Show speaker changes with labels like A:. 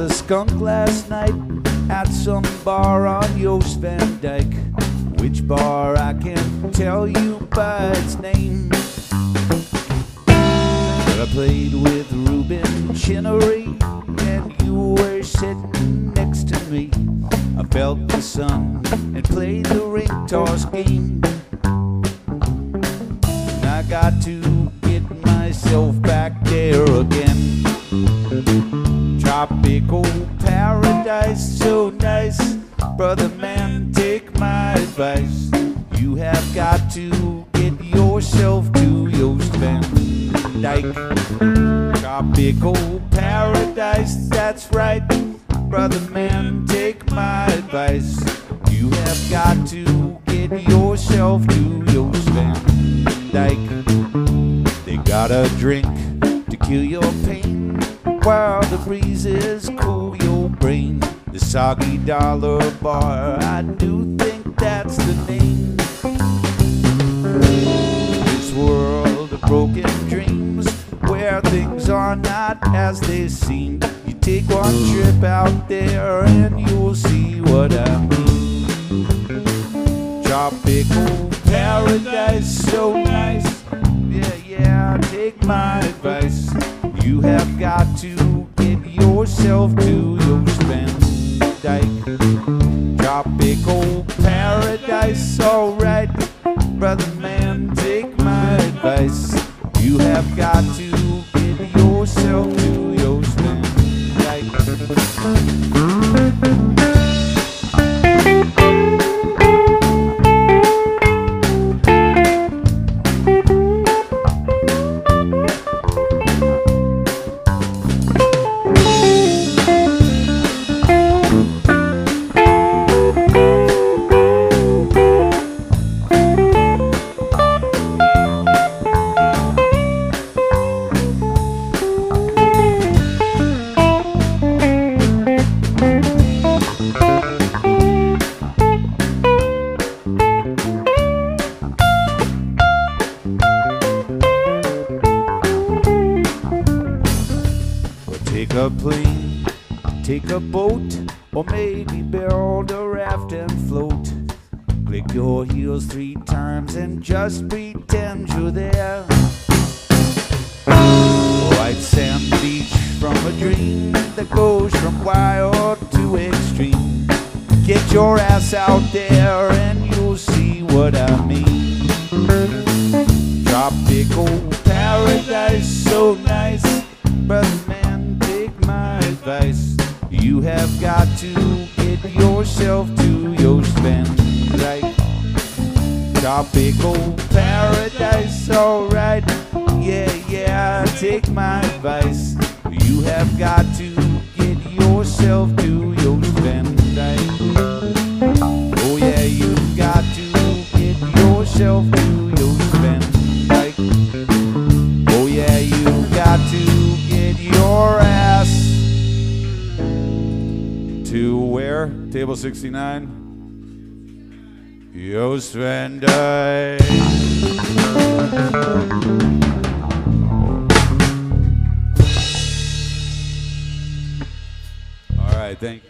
A: a skunk last night at some bar on Jost Van Dyke. Which bar I can't tell you by its name. But I played with Ruben Chinnery, and you were sitting next to me. I felt the sun and played the ring toss game. So nice. Brother man, take my advice. You have got to get yourself to Jost Van Dyke. Tropical paradise, that's right. Brother man, take my advice. You have got to get yourself to Jost Van Dyke. They got a drink to kill your pain while the breeze is cool soggy dollar bar, I do think that's the name. This world of broken dreams, where things are not as they seem. You take one trip out there and you'll see what I mean. Tropical paradise, so nice. Yeah, yeah, take my advice. You have got to get yourself to Dyke. Tropical paradise, alright. Brother man, take my advice. You have got to take a plane, take a boat, or maybe build a raft and float. Click your heels three times and just pretend you're there. White sand beach from a dream that goes from wild to extreme. Get your ass out there and you'll see what I mean. Tropical paradise, so nice. Tropical paradise, alright. Yeah, yeah, take my advice. You have got to get yourself to your Dyke. Oh yeah, you've got to get yourself to Jost Van Oh yeah, you've got to get your ass to where? Table 69? Jost Van Dyke. All right, thank you.